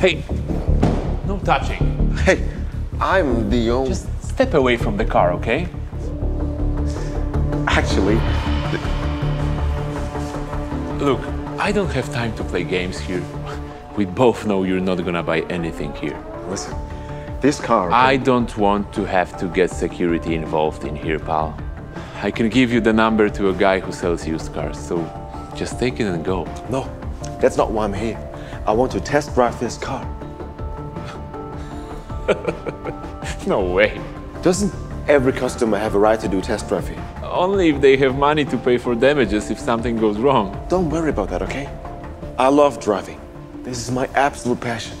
Hey, no touching. Hey, I'm the only. Just step away from the car, okay? Actually, Look, I don't have time to play games here. We both know you're not gonna buy anything here. listen. This car. I don't want to have to get security involved in here, pal. I can give you the number to a guy who sells used cars, so just take it and go. No, that's not why I'm here. I want to test drive this car. No way. Doesn't every customer have a right to do test driving? Only if they have money to pay for damages if something goes wrong. Don't worry about that, okay? I love driving. This is my absolute passion.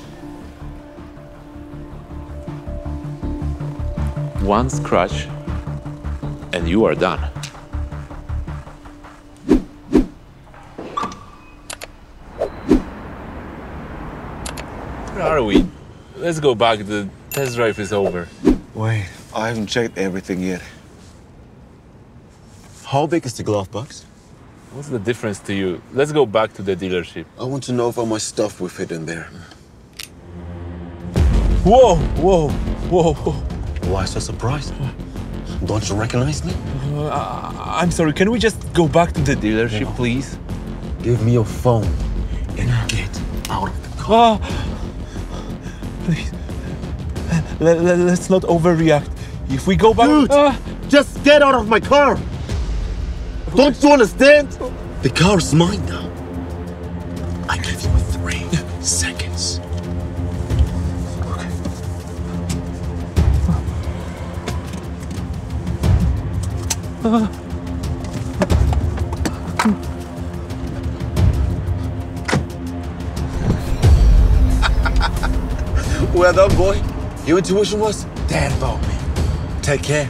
One scratch, and you are done. Where are we? Let's go back. The test drive is over. Wait, I haven't checked everything yet. How big is the glove box? What's the difference to you? Let's go back to the dealership. I want to know if all my stuff will fit in there. Whoa, whoa, whoa. Why so surprised? Don't you recognize me? Uh, I'm sorry, can we just go back to the dealership, please? Give me your phone and get out of the car. Oh, please. Let, us not overreact. If we go back. Dude! Ah. Just get out of my car! Don't you understand? The car's mine now. I give you three seconds. Well done, boy. Your intuition was dead about me. Take care.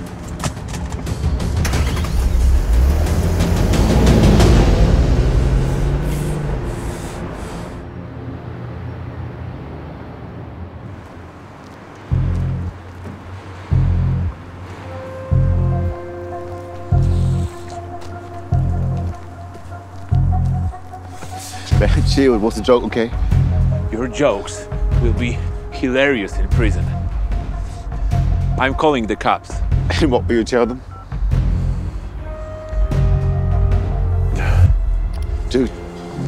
Man, chill. It was a joke, okay? Your jokes will be hilarious in prison. I'm calling the cops. And what will you tell them? Dude,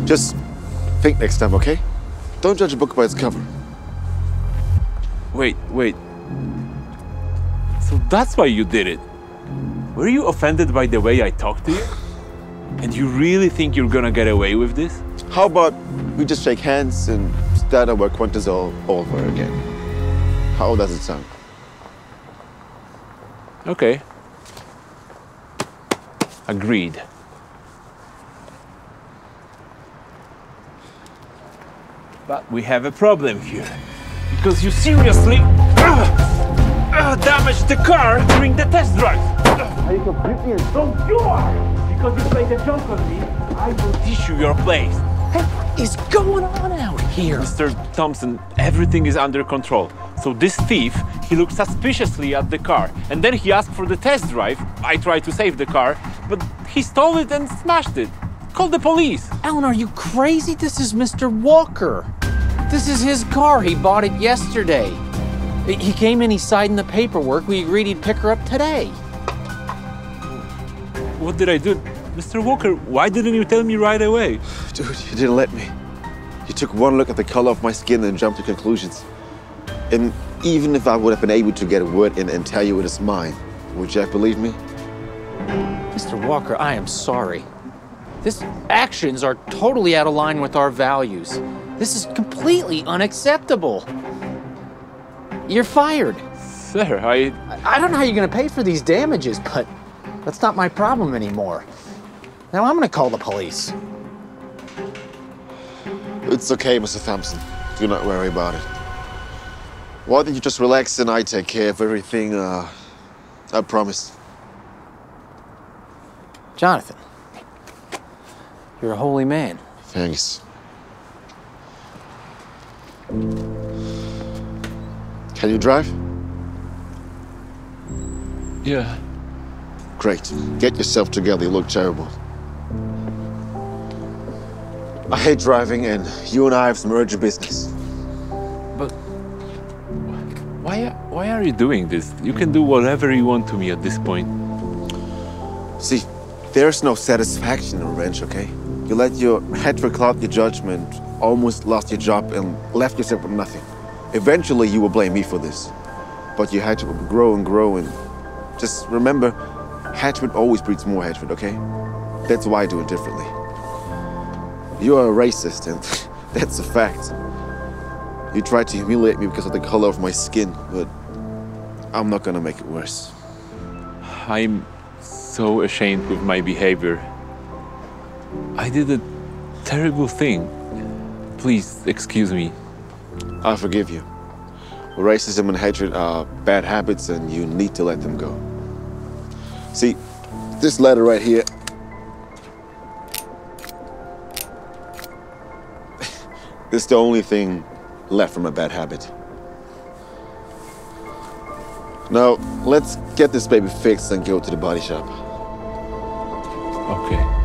just think next time, okay? Don't judge a book by its cover. Wait, wait. So that's why you did it. Were you offended by the way I talked to you? And you really think you're gonna get away with this? How about we just shake hands and start our Quantas all over again? How does it sound? Okay. Agreed. But we have a problem here. Because you seriously uh, uh, damaged the car during the test drive. Are you completely So you are! Because you played a joke on me, I will teach you your place. What is going on out here? Mr. Thompson, everything is under control. So this thief, he looked suspiciously at the car, and then he asked for the test drive. I tried to save the car, but he stole it and smashed it. Call the police. Alan, are you crazy? This is Mr. Walker. This is his car. He bought it yesterday. He came in, he signed the paperwork. We agreed he'd pick her up today. What did I do? Mr. Walker, why didn't you tell me right away? Dude, you didn't let me. You took one look at the color of my skin and jumped to conclusions. And even if I would have been able to get a word in and tell you it is mine, would Jack believe me? Mr. Walker, I am sorry. This actions are totally out of line with our values. This is completely unacceptable. You're fired. Sir, I. I don't know how you're going to pay for these damages, but that's not my problem anymore. Now I'm going to call the police. It's okay, Mr. Thompson. Do not worry about it. Why don't you just relax and I take care of everything, uh, I promise. Jonathan, you're a holy man. Thanks. Can you drive? Yeah. Great. Get yourself together. You look terrible. I hate driving, and you and I have some urgent business. But why, why are you doing this? You can do whatever you want to me at this point. See, there's no satisfaction in revenge, okay? You let your hatred cloud your judgment, almost lost your job, and left yourself with nothing. Eventually, you will blame me for this. But your hatred will grow and grow, and just remember, hatred always breeds more hatred, okay? That's why I do it differently. You are a racist, and that's a fact. You tried to humiliate me because of the color of my skin, but I'm not gonna make it worse. I'm so ashamed with my behavior. I did a terrible thing. Please excuse me. I forgive you. Racism and hatred are bad habits and you need to let them go. See, this letter right here. This is the only thing left from a bad habit. Now, let's get this baby fixed and go to the body shop. Okay.